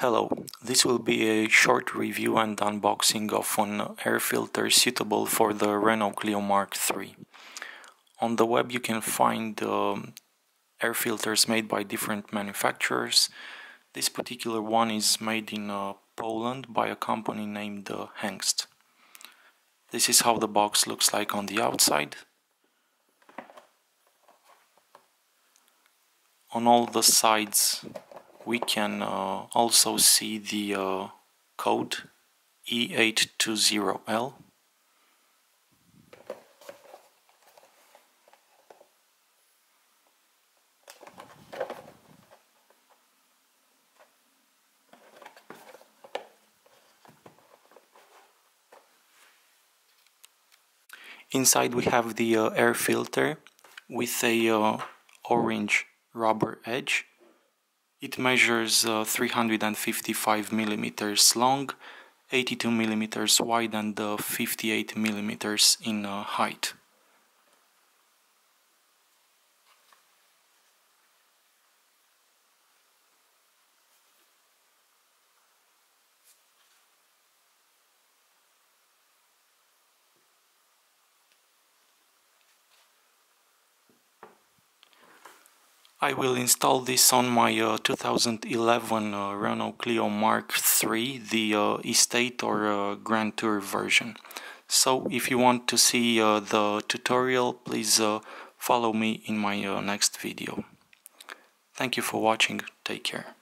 Hello, this will be a short review and unboxing of an air filter suitable for the Renault Clio Mark III. On the web you can find um, air filters made by different manufacturers. This particular one is made in uh, Poland by a company named uh, Hengst. This is how the box looks like on the outside. On all the sides we can uh, also see the uh, code E820L. Inside we have the uh, air filter with a uh, orange rubber edge it measures uh, 355 millimeters long, 82 millimeters wide and uh, 58 millimeters in uh, height. I will install this on my uh, 2011 uh, Renault Clio Mark III, the uh, Estate or uh, Grand Tour version. So if you want to see uh, the tutorial, please uh, follow me in my next video. Thank you for watching, take care.